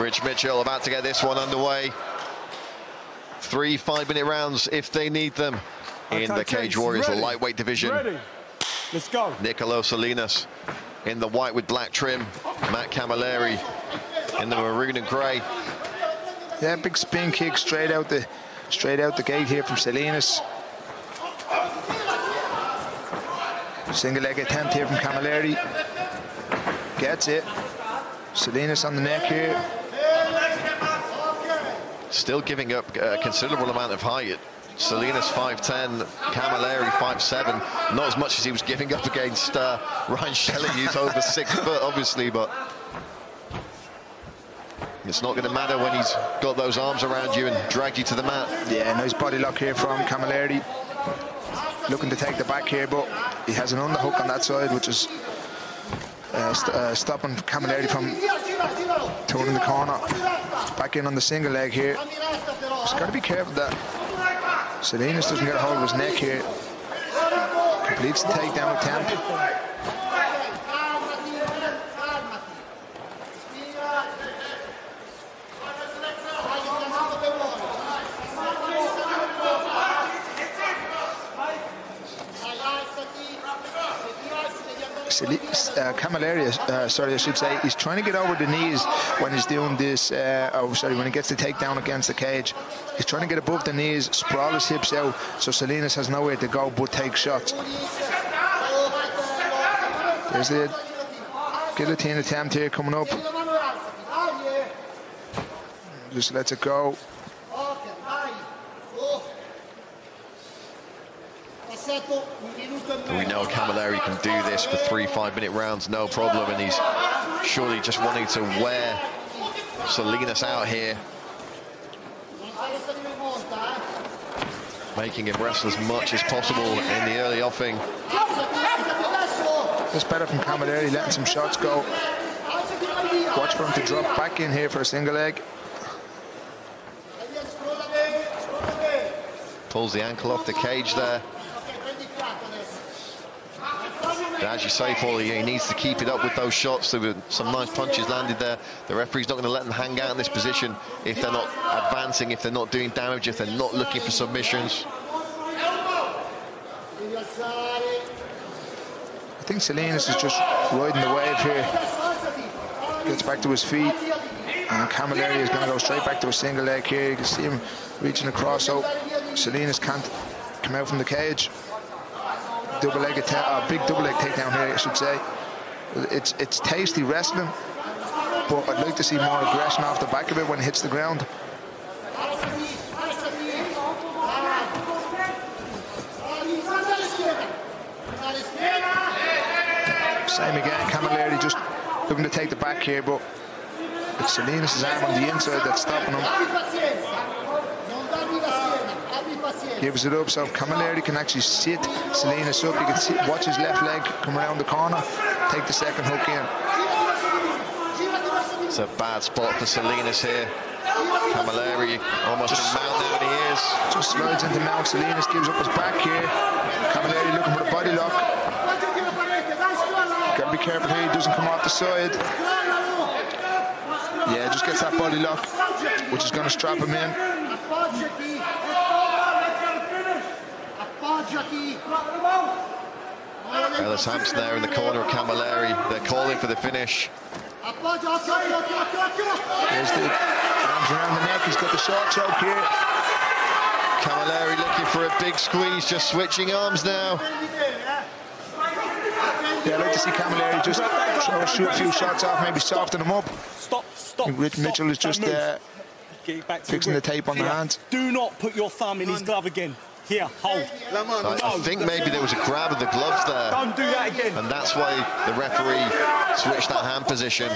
Rich Mitchell about to get this one underway. Three five-minute rounds if they need them in okay, the Cage Warriors, the lightweight division. Ready. Let's go. Niccolò Solinas in the white with black trim. Matt Camilleri in the maroon and grey. Yeah, big spin kick straight out the straight out the gate here from Solinas. Single leg attempt here from Camilleri. Gets it. Solinas on the neck here. Still giving up a considerable amount of height. Solinas 5'10", Camilleri 5'7". Not as much as he was giving up against uh, Ryan Shelley, who's over six foot, obviously, but it's not going to matter when he's got those arms around you and dragged you to the mat. Yeah, nice body lock here from Camilleri. Looking to take the back here, but he has an underhook on that side, which is uh, st uh, stopping Camilleri from turning the corner. Back in on the single leg here. Just got to be careful that Solinas doesn't get a hold of his neck here. Completes the takedown attempt. Uh, uh, sorry, I should say, he's trying to get over the knees when he's doing this, uh, oh, sorry, when he gets the takedown against the cage. He's trying to get above the knees, sprawl his hips out, so Solinas has nowhere to go but take shots. There's the guillotine attempt here coming up. Just lets it go. We know Camilleri can do this for three five-minute rounds, no problem, and he's surely just wanting to wear Solinas out here. Making him wrestle as much as possible in the early offing. It's better from Camilleri, letting some shots go. Watch for him to drop back in here for a single leg. Pulls the ankle off the cage there. As you say, Paul, he needs to keep it up with those shots. There were some nice punches landed there. The referee's not going to let them hang out in this position if they're not advancing, if they're not doing damage, if they're not looking for submissions. I think Solinas is just riding the wave here. Gets back to his feet. And Camilleri is going to go straight back to a single leg here. You can see him reaching across. So Solinas can't come out from the cage double leg attack, uh, big double leg takedown here, I should say. It's it's tasty wrestling, but I'd like to see more aggression off the back of it when it hits the ground. Same again, Camilleri just looking to take the back here, but it's Solinas' arm on the inside that's stopping him gives it up. So Camilleri can actually sit Solinas up. You can see, watch his left leg come around the corner, take the second hook in. It's a bad spot for Solinas here. Camilleri almost just, in mount now, and he is. Just slides into mount. Solinas gives up his back here. Camilleri looking for a body lock. Got to be careful here. He doesn't come off the side. Yeah, just gets that body lock, which is going to strap him in. Ellis Hampson there in the corner of Camilleri. They're calling for the finish. There's the arms around the neck. He's got the short choke here. Camilleri looking for a big squeeze, just switching arms now. Yeah, I'd like to see Camilleri just try shoot a few shots off, maybe soften him up. Stop, stop. Rich Mitchell is just uh, fixing the tape on the hands. Do not put your thumb in his glove again. Here, hold. I, I think maybe there was a grab of the gloves there. Don't do that again. And that's why the referee switched that hand position.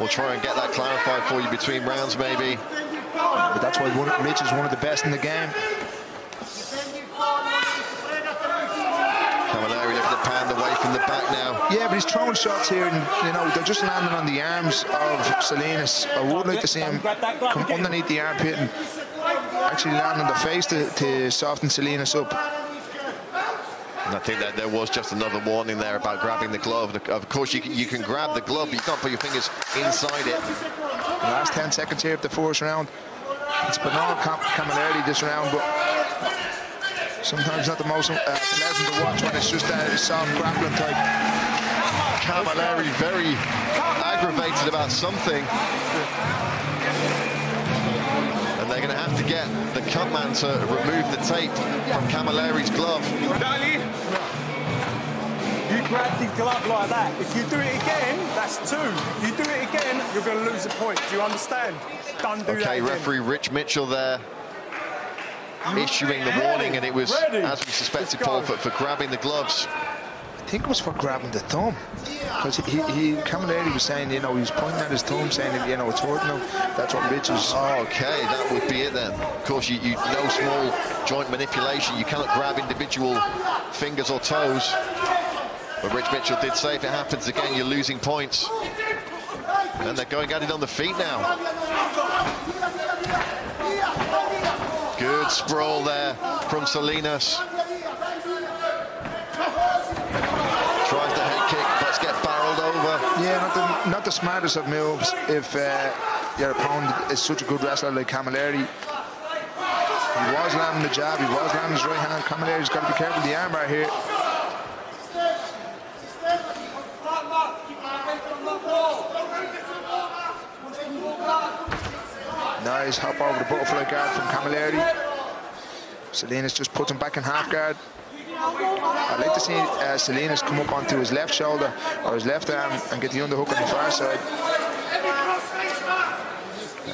We'll try and get that clarified for you between rounds, maybe. But that's why one, Rich is one of the best in the game. Camilleri looking to pound away from the back now. Yeah, but he's throwing shots here, and you know they're just landing on the arms of Solinas. I would like to see him come underneath the armpit and actually land on the face to, to soften Solinas up. And I think that there was just another warning there about grabbing the glove. Of course, you can, you can grab the glove, but you can't put your fingers inside it. The last 10 seconds here of the fourth round. It's coming early this round, but sometimes not the most uh, pleasant to watch when it's just a soft grappling type. Camilleri very aggravated about something to get the cut man to remove the tape from Camilleri's glove. Dali, you grab the glove like that. If you do it again, that's two. If you do it again, you're going to lose a point. Do you understand? Don't do okay, that Okay, referee Rich Mitchell there issuing the warning, and it was, Ready. as we suspected, Paul, for, for grabbing the gloves. I think it was for grabbing the thumb. Because he, he, Camilleri was saying, you know, he was pointing at his thumb saying, you know, it's hurting him. That's what Rich is. Oh, okay, that would be it then. Of course, you, you no small joint manipulation. You cannot grab individual fingers or toes. But Rich Mitchell did say if it happens again, you're losing points. And they're going at it on the feet now. Good sprawl there from Solinas. Yeah, not the, smartest of moves if uh, your opponent is such a good wrestler like Camilleri. He was landing the jab, he was landing his right hand. Camilleri's got to be careful with the armbar here. Nice hop over the butterfly guard from Camilleri. Solinas just puts him back in half guard. I'd like to see uh, Solinas come up onto his left shoulder or his left arm and get the underhook on the far side.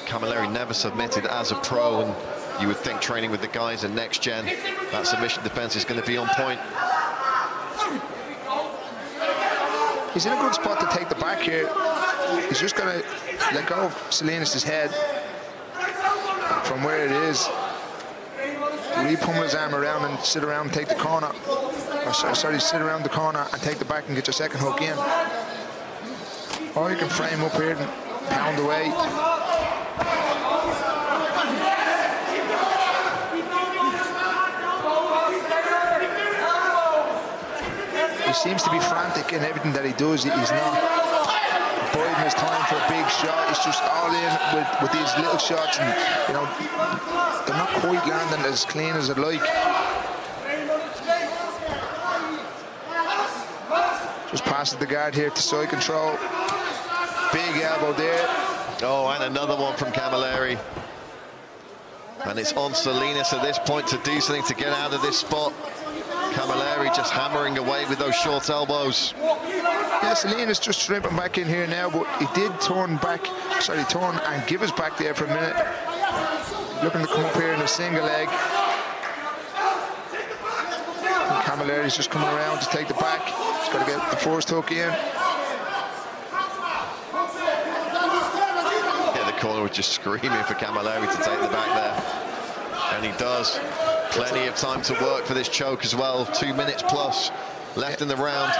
Camilleri never submitted as a pro, and you would think training with the guys in next gen, that submission defense is going to be on point. He's in a good spot to take the back here. He's just going to let go of Solinas' head from where it is re-pummel his arm around and sit around and take the corner. Oh, or sorry, sit around the corner and take the back and get your second hook in. Or you can frame up here and pound away. He seems to be frantic in everything that he does. He's not biding his time for a big shot. He's just all in with, with these little shots, and you know they're not quite landing as clean as I'd like. Just passes the guard here to side control. Big elbow there. Oh, and another one from Camilleri. And it's on Solinas at this point to do something to get out of this spot. Camilleri just hammering away with those short elbows. Yeah, is just shrimping back in here now, but he did turn back, sorry, turn and give us back there for a minute. Looking to come up here in a single leg. Camilleri's just coming around to take the back. He's got to get the first hook in. Yeah, the corner was just screaming for Camilleri to take the back there. And he does. Plenty of time to work for this choke as well. Two minutes plus left in the round.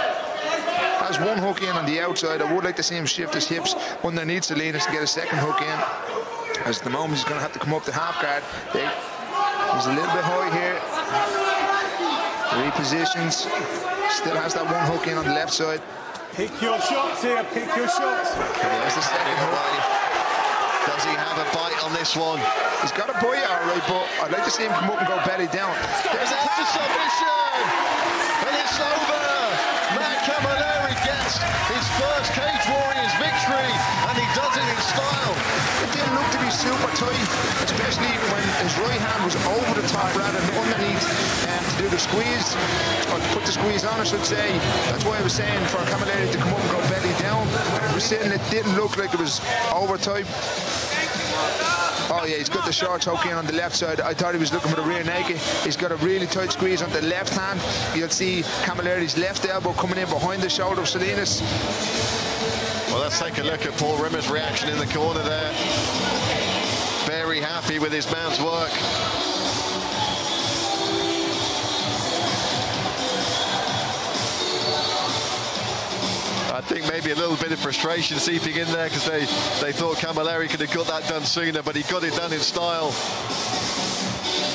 Has one hook in on the outside. I would like to see him shift his hips underneath Solinas to get a second hook in. As at the moment, he's going to have to come up the half guard. He's a little bit high here. Repositions. Still has that one hook in on the left side. Pick your shots here, pick your shots. There's the second hook. Does he have a bite on this one? He's got a bite, all right, but I'd like to see him come up and go belly down. There's a after submission, tight, especially when his right hand was over the top rather than underneath um, to do the squeeze, or to put the squeeze on, I should say. That's why I was saying for Camilleri to come up and go belly down. It was sitting, it didn't look like it was over tight. Oh yeah, he's got the short hook in on the left side. I thought he was looking for the rear naked. He's got a really tight squeeze on the left hand. You'll see Camilleri's left elbow coming in behind the shoulder of Solinas. Well, let's take a look at Paul Rimmer's reaction in the corner there. Happy with his man's work. I think maybe a little bit of frustration seeping in there because they, they thought Camilleri could have got that done sooner, but he got it done in style.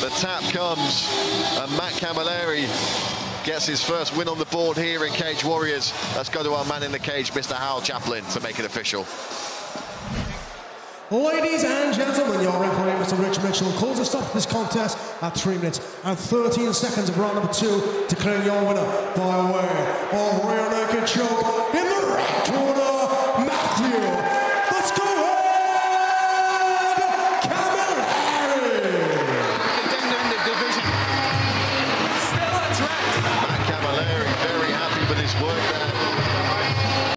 The tap comes, and Matt Camilleri gets his first win on the board here in Cage Warriors. Let's go to our man in the cage, Mr. Hal Chaplin, to make it official. Ladies and gentlemen, your referee, Mr. Rich Mitchell, calls a stop to this contest at 3 minutes and 13 seconds of round number two, declaring your winner by way of rear naked choke in the red